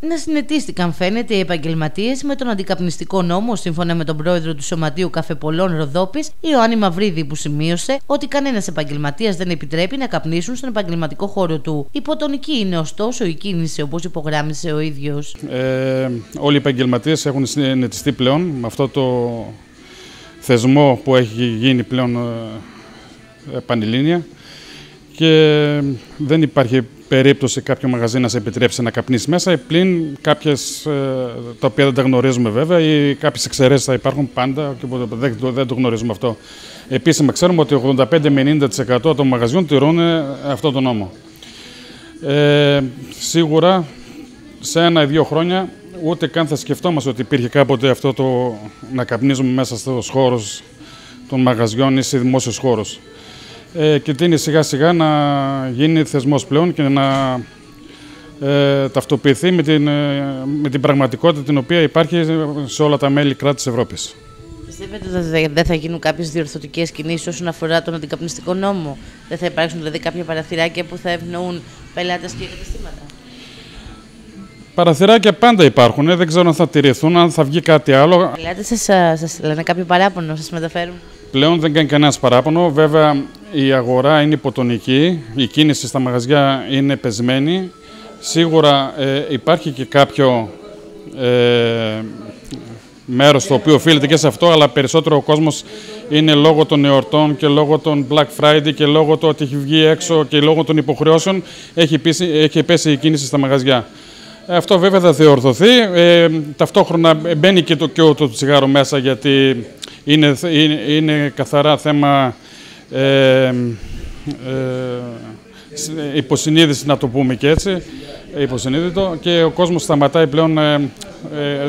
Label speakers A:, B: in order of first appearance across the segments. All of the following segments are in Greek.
A: Να συνετίστηκαν, φαίνεται, οι επαγγελματίες με τον αντικαπνιστικό νόμο, σύμφωνα με τον πρόεδρο του Σωματείου Καφεπολών Ροδόπης, Ιωάννη Μαυρίδη, που σημείωσε ότι κανένας επαγγελματίας δεν επιτρέπει να καπνίσουν στον επαγγελματικό χώρο του. Υποτονική είναι ωστόσο η κίνηση, όπως υπογράμμισε ο ίδιος.
B: Ε, όλοι οι επαγγελματίες έχουν συνετιστεί πλέον με αυτό το θεσμό που έχει γίνει πλέον ε, πανελλήνια και δεν υπάρχει περίπτωση κάποιο μαγαζί να σε επιτρέψει να καπνίσεις μέσα, πλην κάποιες τα οποία δεν τα γνωρίζουμε βέβαια ή κάποιες εξαιρέσεις θα υπάρχουν πάντα και δεν, δεν το γνωρίζουμε αυτό. Επίσημα ξέρουμε ότι 85 με 90% των μαγαζιών τηρούν αυτό το νόμο. Ε, σίγουρα σε ένα ή δύο χρόνια ούτε καν θα σκεφτόμαστε ότι υπήρχε κάποτε αυτό το να καπνίζουμε μέσα στους χώρους των μαγαζιών ή σε δημόσιους χώρους ε, και τίνει σιγά σιγά να γίνει θεσμός πλέον και να ε, ταυτοποιηθεί με την, ε, με την πραγματικότητα την οποία υπάρχει σε όλα τα μέλη κράτη της Ευρώπης.
A: Πιστεύετε ότι δεν θα γίνουν κάποιες διορθωτικές κινήσεις όσον αφορά τον αντικαπνιστικό νόμο, Δεν θα υπάρξουν δηλαδή κάποια παραθυράκια που θα ευνοούν πελάτες και καταστήματα.
B: Παραθυράκια πάντα υπάρχουν. Δεν ξέρω αν θα τηρηθούν, αν θα βγει κάτι άλλο.
A: Πελάτες σας λένε κάποιο παράπονο, σας μεταφέρουν;
B: Πλέον δεν κάνει κανένας παράπονο. Βέβαια, η αγορά είναι υποτονική, η κίνηση στα μαγαζιά είναι πεσμένη. Σίγουρα ε, υπάρχει και κάποιο ε, μέρος το οποίο οφείλεται και σε αυτό, αλλά περισσότερο ο κόσμος είναι λόγω των εορτών και λόγω των Black Friday και λόγω του ότι έχει βγει έξω και λόγω των υποχρεώσεων έχει, πέσει, έχει πέσει η κίνηση στα μαγαζιά. Αυτό βέβαια θα διορθωθεί. Ε, ταυτόχρονα μπαίνει και το, και το τσιγάρο μέσα γιατί είναι, είναι, είναι καθαρά θέμα ε, ε, υποσυνείδηση, να το πούμε και έτσι, υποσυνείδητο και ο κόσμος σταματάει πλέον, ε,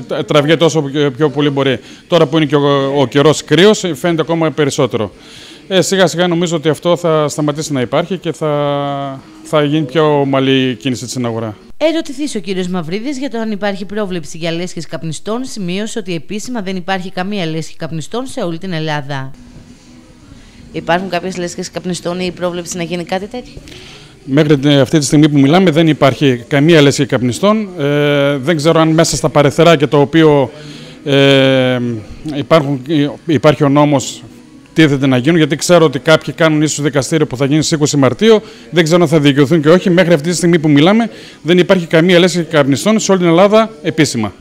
B: ε, τραβιέται όσο πιο πολύ μπορεί. Τώρα που είναι και ο, ο καιρός κρύος, φαίνεται ακόμα περισσότερο. Ε, σιγά σιγά νομίζω ότι αυτό θα σταματήσει να υπάρχει και θα, θα γίνει πιο ομαλή κίνηση στην αγορά.
A: Ερωτηθείς ο κύριος Μαυρίδης για το αν υπάρχει πρόβλεψη για λέσχε καπνιστών, σημείωσε ότι επίσημα δεν υπάρχει καμία λέσχη καπνιστών σε όλη την Ελλάδα. Υπάρχουν κάποιες λέσχε καπνιστών ή η πρόβλεψη να γίνει κάτι τέτοιο;
B: Μέχρι αυτή τη στιγμή που μιλάμε δεν υπάρχει καμία λέσχη καπνιστών. Ε, δεν ξέρω αν μέσα στα παρεθεράκια το οποίο ε, υπάρχουν, υπάρχει ο νόμος τίθεται να γίνουν, γιατί ξέρω ότι κάποιοι κάνουν ίσως δικαστήριο που θα γίνει στις 20 Μαρτίου. Δεν ξέρω αν θα δικαιωθούν και όχι. Μέχρι αυτή τη στιγμή που μιλάμε, δεν υπάρχει καμία λέσχη καπνιστών σε όλη την Ελλάδα επίσημα.